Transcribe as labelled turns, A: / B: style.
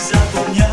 A: zapomniałem